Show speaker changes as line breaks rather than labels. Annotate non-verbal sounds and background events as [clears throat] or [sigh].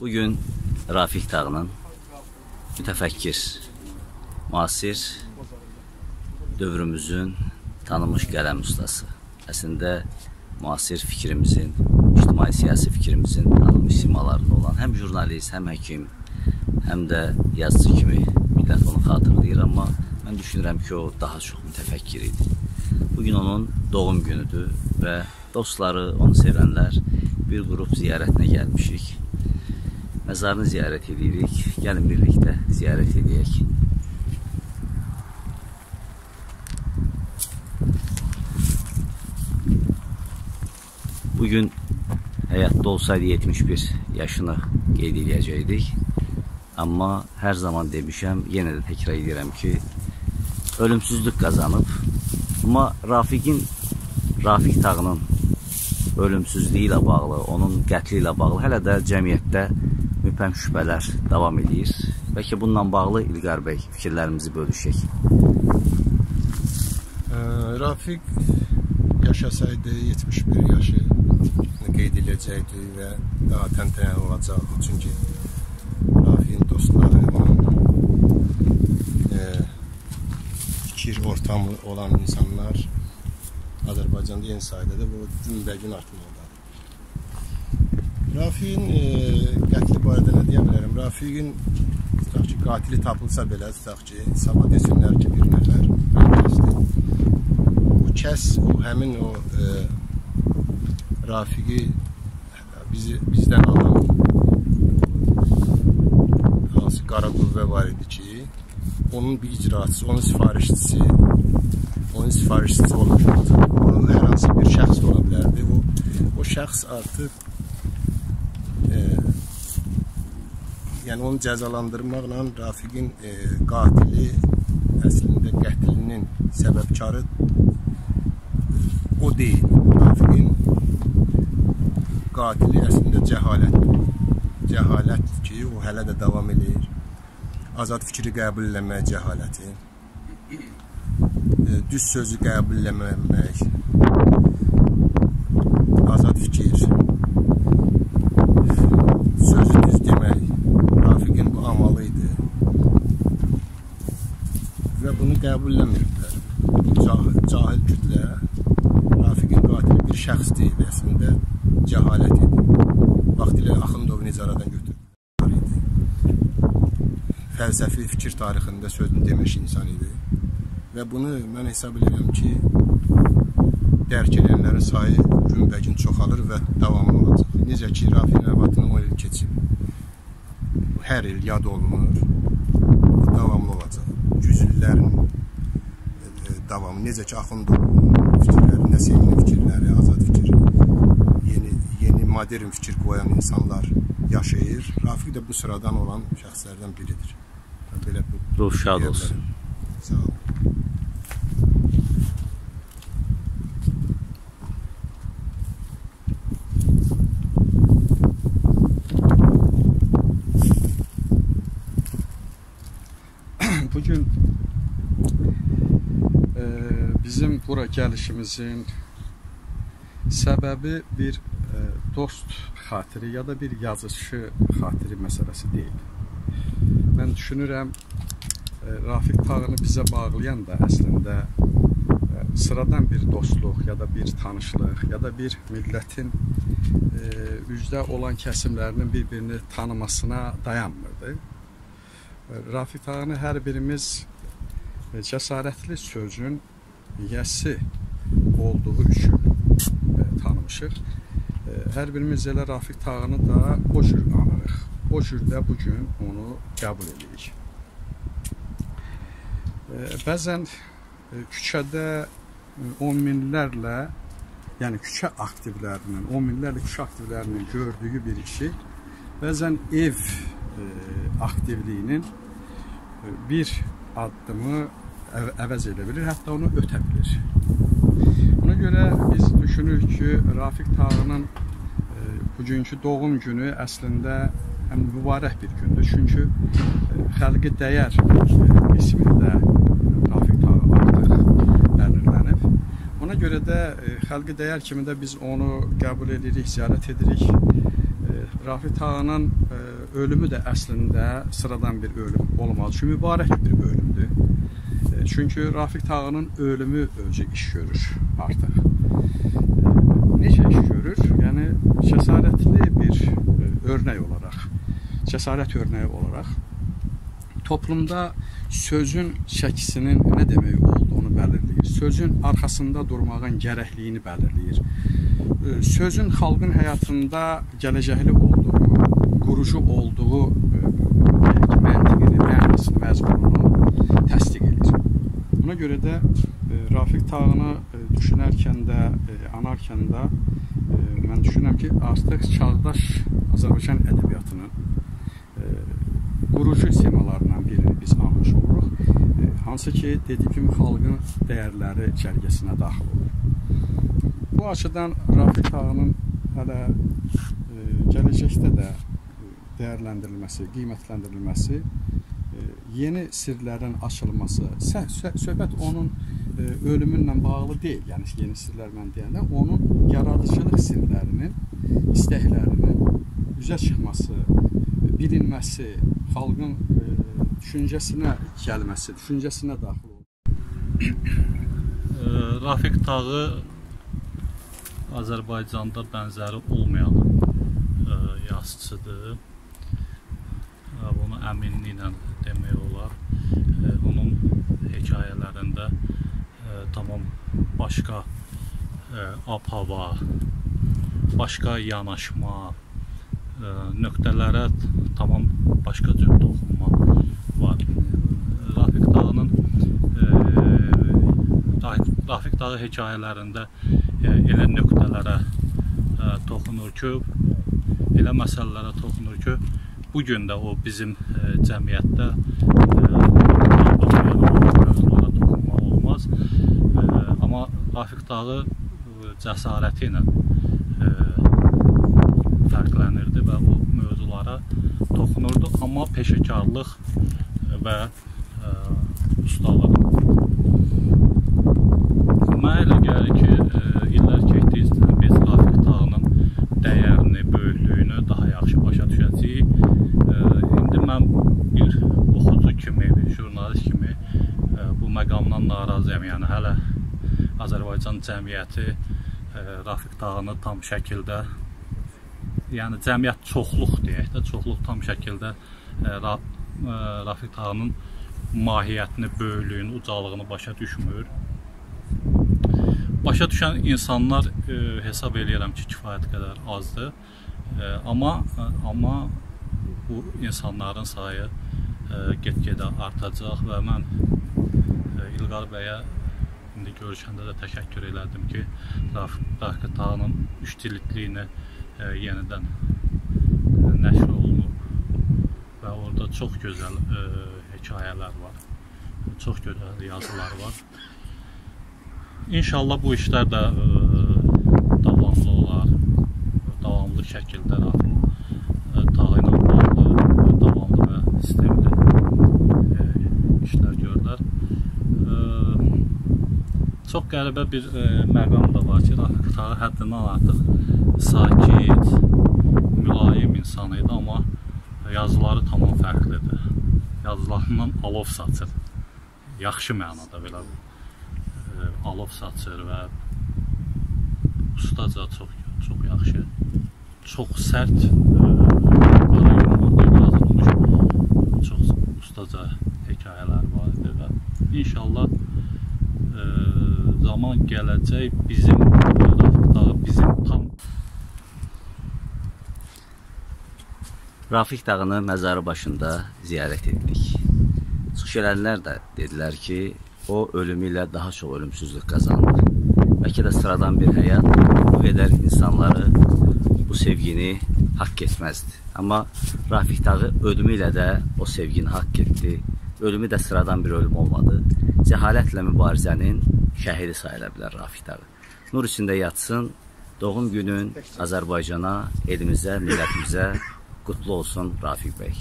Bugün Rafiq Tağının mütəfəkkir, müasir dövrümüzün tanınmış qələm ustası. Əslində müasir fikrimizin, ictimai siyasi fikrimizin tanınmış simalarında olan həm jurnalist, həm həkim, həm də yazıcı kimi millət onu xatırlayır, amma mən düşünürəm ki, o daha çox mütəfəkkir idi. Bugün onun doğum günüdür və dostları, onu sevənlər bir qrup ziyarətinə gəlmişik. Məzarını ziyarət edirik. Gəlin birlikdə ziyarət edək. Bugün həyatda olsaydı 71 yaşını qeyd edəcəkdik. Amma hər zaman demişəm, yenə də təkrar edirəm ki, ölümsüzlük qazanıb. Amma Rafiqin, Rafiq Tağının ölümsüzlüyü ilə bağlı, onun qətli ilə bağlı hələ də cəmiyyətdə müpəm şübhələr davam edir. Bəlkə bununla bağlı İlqar bəy fikirlərimizi bölüşək.
Rafiq yaşasaydı 71 yaşı qeyd edəcəkdi və daha təntənə olacaqdı. Çünki Rafiqin dostları onun e, fikir ortamı olan insanlar Azərbaycanda yeni sayədə də bu günbəgün artmaqdadır. Rafiqin e, qətli Rafiqin tutaq ki, qatili tapılsa belə, tutaq ki, sabah desinlər ki, bir nəfər kəsdi. Bu kəs, o həmin o e, Rafiqi bizi bizdən alan hansı qara qüvvə var idi ki, onun bir icraçısı, onun sifarişçisi onun sifarişçisi olacaq. O hər hansı bir şəxs ola bilərdi. O, o şəxs artıq e, yəni onu cəzalandırmaqla Rafiqin e, qatili əslində qətlinin səbəbkarı o deyil. Rafiqin qatili əslində cəhalətdir. Cəhalətdir ki, o hələ də davam edir. Azad fikri qəbul eləmək cəhaləti düz sözü qəbul eləməmək, azad fikir, sözü düz demək, Rafiqin bu amalı idi və bunu qəbul eləmirlər. Cahil, cahil kütlə Rafiqin qatili bir şəxs deyil, əslində cəhalət idi. Vaxt ilə Axundov nicaradan götürdülər idi. Fəlsəfi fikir tarixində sözünü demiş insan idi və bunu mən hesab edirəm ki, dərk edənlərin sayı günbəgin çoxalır və davamlı olacaq. Necə ki, Rafiq Əbatını 10 il keçib, hər il yad olunur, davamlı olacaq. Yüz illərin e, davamı, necə ki, Axundovun fikirləri, Nəsiminin fikirləri, azad fikir, yeni, yeni modern fikir qoyan insanlar yaşayır. Rafiq də bu sıradan olan şəxslərdən biridir.
Belə bu. Ruh şad olsun.
Sağ olun. [clears throat]
Bugün e, bizim bura gəlişimizin səbəbi bir e, dost xatiri ya da bir yazışı xatiri məsələsi deyil. Mən düşünürəm, e, Rafiq Tağını bizə bağlayan da əslində e, sıradan bir dostluq ya da bir tanışlıq ya da bir millətin e, üzdə olan kəsimlərinin bir-birini tanımasına dayanmırdı. Rafiq Tağını hər birimiz cəsarətli sözün yəsi olduğu üçün tanımışıq. Hər birimiz elə Rafiq Tağını da o cür anırıq. O cür də bugün onu qəbul edirik. Bəzən küçədə on minlərlə, yəni küçə aktivlərinin, on minlərlə küçə aktivlərinin gördüyü bir işi bəzən ev aktivliyinin bir addımı əvəz edə bilir, hətta onu ötə bilir. Buna görə biz düşünürük ki, Rafiq Tağının bugünkü doğum günü əslində həm mübarək bir gündür. Çünki xəlqi dəyər ismində Rafiq Tağı artıq bəlirlənib. Ona görə də xəlqi dəyər kimi də biz onu qəbul edirik, ziyarət edirik. Rafiq Tağının e, ölümü də əslində sıradan bir ölüm olmalı ki, mübarək bir ölümdür. E, çünki Rafiq Tağının ölümü özü iş görür artıq. E, necə iş görür? Yəni cəsarətli bir e, örnək olaraq, cəsarət örnəyi olaraq toplumda sözün çəkisinin nə demək olduğunu bəlirləyir. Sözün arxasında durmağın gərəkliyini bəlirləyir. Sözün xalqın həyatında gələcəkli olduğu, qurucu olduğu məntiqini, mənasını, məzmununu təsdiq edir. Buna görə də Rafiq Tağını düşünərkən də, anarkən də mən düşünürəm ki, artıq çağdaş Azərbaycan ədəbiyyatının qurucu semalarından birini biz oluruq. E, hansı ki, dediyi kimi xalqın dəyərləri cərgəsinə daxil olur. Bu açıdan Rafiq Tağının hələ e, gələcəkdə də dəyərləndirilməsi, qiymətləndirilməsi, e, yeni sirlərin açılması, söhbət onun e, ölümünlə bağlı deyil. Yəni yeni sirlər mən deyəndə onun yaradıcılıq sirlərinin, istəklərinin üzə çıxması, bilinməsi, xalqın e, düşüncəsinə gəlməsi, düşüncəsinə daxil olur.
Rafiq Tağı Azərbaycanda bənzəri olmayan e, yazıçıdır. E, bunu əminliklə demək olar. E, onun hekayələrində e, tamam başqa e, ab-hava, başqa yanaşma, nöqtələrə tamam başqa cür toxunma var. Rafiq Dağının ə, Rafiq Dağı hekayələrində ə, elə nöqtələrə ə, toxunur ki, elə məsələlərə toxunur ki, bu gün də o bizim cəmiyyətdə mövzulara toxunma olmaz. Amma Rafiq Dağı cəsarəti ilə fərqlənirdi və o mövzulara toxunurdu, amma peşəkarlıq və ə, e, ustalıq. Mənə elə gəlir ki, ə, e, illər keçdikcə biz Rafiq Tağının dəyərini, böyüklüyünü daha yaxşı başa düşəcəyik. Ə, e, indi mən bir oxucu kimi, bir jurnalist kimi ə, bu məqamdan narazıyam. Yəni hələ Azərbaycan cəmiyyəti ə, Rafiq Tağını tam şəkildə yəni cəmiyyət çoxluq deyək də, çoxluq tam şəkildə ə, e, e, Rafiq Tağının mahiyyətini, böyüklüyünü, ucalığını başa düşmür. Başa düşən insanlar ə, e, hesab eləyirəm ki, kifayət qədər azdır. Ə, amma amma bu insanların sayı get-gedə artacaq və mən İlqar bəyə indi görüşəndə də təşəkkür elədim ki, Rafiq Tağının üç dilitliyini ə, yenidən ə, nəşr olunub və orada çox gözəl ə, hekayələr var. Çox gözəl yazılar var. İnşallah bu işlər də ə, davamlı olar. Davamlı şəkildə tağı ilə bağlı davamlı və sistemli işlər görürlər. Çox qəribə bir məqam da var ki, Tağı həddindən artıq sakit, mülayim insan idi, amma yazıları tamam fərqlidir. Yazılarından alov saçır. Yaxşı mənada belə e, alov saçır və ustaca çox çox yaxşı, çox sərt e, yazılmış çox ustaca hekayələr var idi və inşallah e, zaman gələcək bizim tam
Rafiq dağını məzarı başında ziyarət etdik. Çıx gələnlər də dedilər ki, o ölümü ilə daha çox ölümsüzlük qazandı. Bəlkə də sıradan bir həyat bu qədər insanları bu sevgini haqq etməzdi. Amma Rafiq dağı ölümü ilə də o sevgini haqq etdi. Ölümü də sıradan bir ölüm olmadı. Cəhalətlə mübarizənin şəhidi sayıla bilər Rafiq dağı. Nur içində yatsın. Doğum günün Azərbaycana, elimizə, millətimizə qutlu olsun Rafiq bəy.